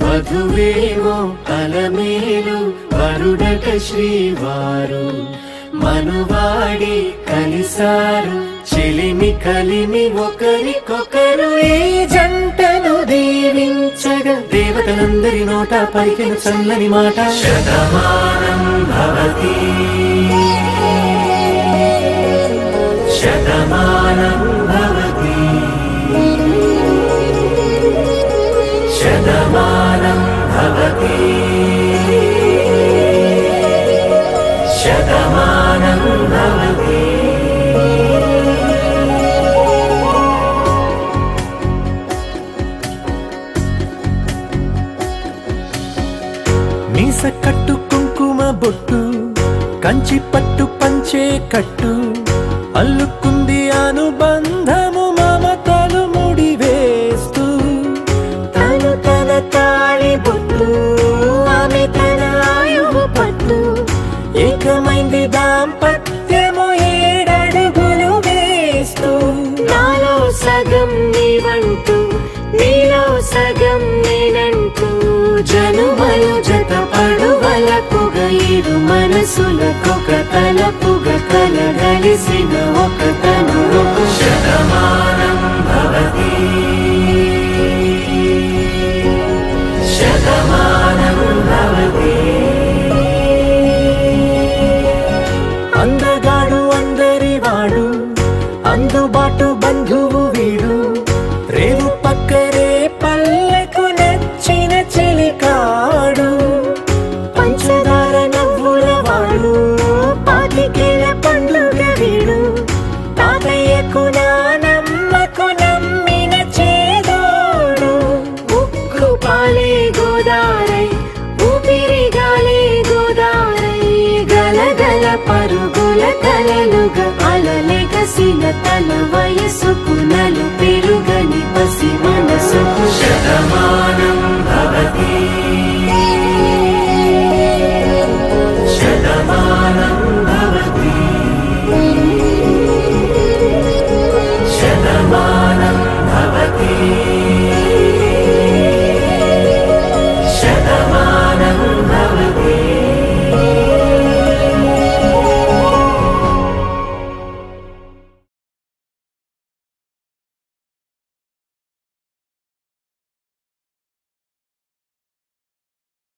వధువేమో అలమేలు వరుడట శ్రీవారు. మనువాడి కలిసారు చెలిమి కలిమి ఒకరికొకరు ఏ దీవించగా దేవతలందరి నోట పలికిన చల్లని మాట శతమానం భవతి శతమానం భవతి శతమానం భవతి శతమానం మీస కట్టు కుంకుమ బొట్టు కంచి పట్టు పంచే కట్టు అల్లుకుంది అనుబంధము మమతలు ముడివేస్తూ. తను తన తాళి బొట్టు ఆమె తన ఆయువు పట్టు. ఏకమైంది దాంపత్యము జనుమలు జత పడువలకుగ ఇరు మనసులకొక తలపుగ కలగలిసిన ఒక తను శతమానం పరుగుల కలలుగా అలలెగసిన తన వయసుకు నలు పెరుగని పసి